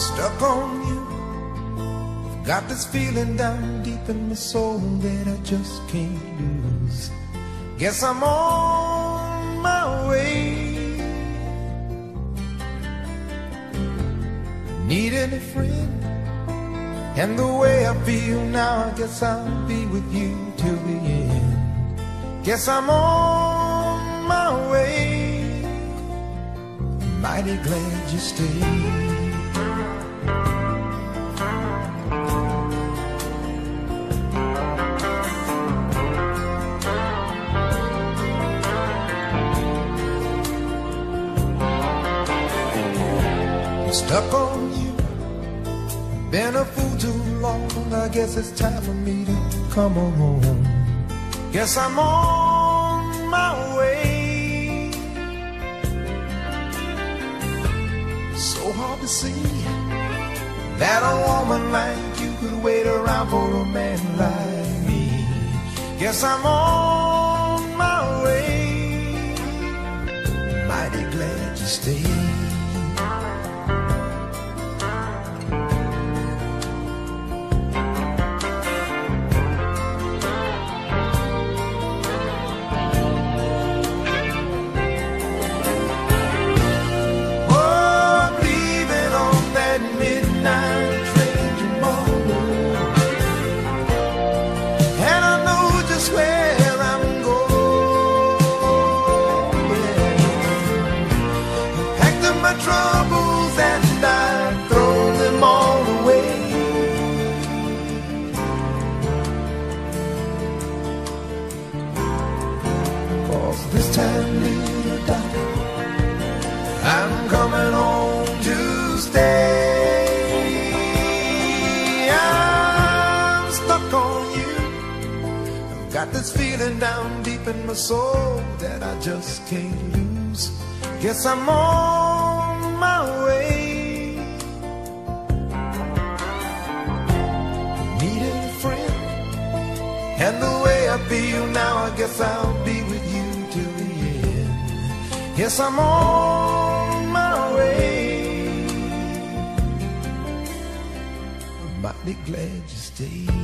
stuck on you. Got this feeling down deep in my soul that I just can't lose. Guess I'm on my way. Needing a friend, and the way I feel now, I guess I'll be with you till the end. Guess I'm on my way. Mighty glad you stayed. Stuck on you. Been a fool too long. I guess it's time for me to come home. Guess I'm on my way. So hard to see that a woman like you could wait around for a man like me. Guess I'm on my way. Mighty glad you stayed. This time, little darling, I'm coming home to stay. I'm stuck on you. I've got this feeling down deep in my soul that I just can't lose. Guess I'm on my way. Needed a friend, and the way I feel now, I guess I'll be with you till the end. Yes, I'm on my way. I'm mighty glad you stayed.